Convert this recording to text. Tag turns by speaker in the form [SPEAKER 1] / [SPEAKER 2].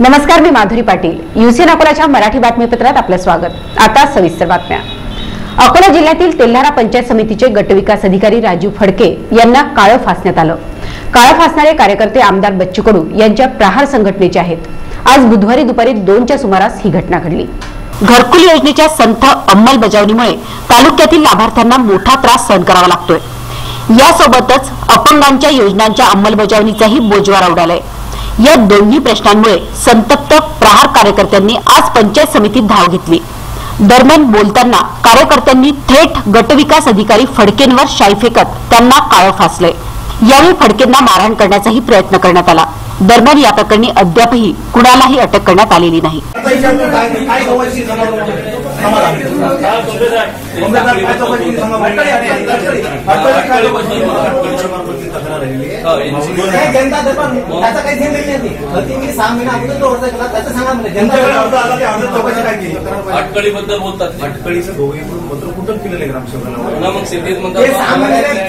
[SPEAKER 1] नमस्कार मी माधुरी पाटील. युसीएन अकोलाच्या मराठी बातमीपत्रात आपलं स्वागत. आता सविस्तर बातम्या. अकोला जिल्ह्यातील तेल्हारा पंचायत समितीचे गटविकास अधिकारी राजू फडके यांना काळं फासण्यात आलं. काळं फासणारे कार्यकर्ते आमदार बच्चू कडू यांच्या प्रहार संघटनेचे आहेत. आज बुधवारी दुपारी दोनच्या सुमारास ही घटना घडली. घरकुल योजनेच्या संथ अंमलबजावणीमुळे तालुक्यातील लाभार्थ्यांना मोठा त्रास सहन करावा लागतोय. यासोबतच अपंगांच्या योजनांच्या अंमलबजावणीचाही बोजवारा उडालाय. या दोन्ही प्रश्नांमुळे संतप्त प्रहार कार्यकर्त्यांनी आज पंचायत समितीत धाव घेतली. दरम्यान बोलताना कार्यकर्त्यांनी थेट गटविकास अधिकारी फडकेंवर शाई फेकत त्यांना काळं फासलंय यावेळी फडकेंना मारहाण करण्याचाही प्रयत्न करण्यात आला. दरम्यान या प्रकरणी अद्यापही कुणालाही अटक करण्यात आलेली नाही.
[SPEAKER 2] काय जनता त्याचा काही थेंब नाही ती मी सहा अगोदर तो अर्ज केला त्याचं सांगा म्हणजे जनता
[SPEAKER 3] चौकशी काय केली
[SPEAKER 4] अटकळीबद्दल बोलतात
[SPEAKER 3] अटकळीचं दोघे मिळून पत्र कुठं केलेलं आहे ग्रामसेवकाला
[SPEAKER 4] मग
[SPEAKER 3] सिद्धीत
[SPEAKER 4] म्हणतात
[SPEAKER 2] सहा महिने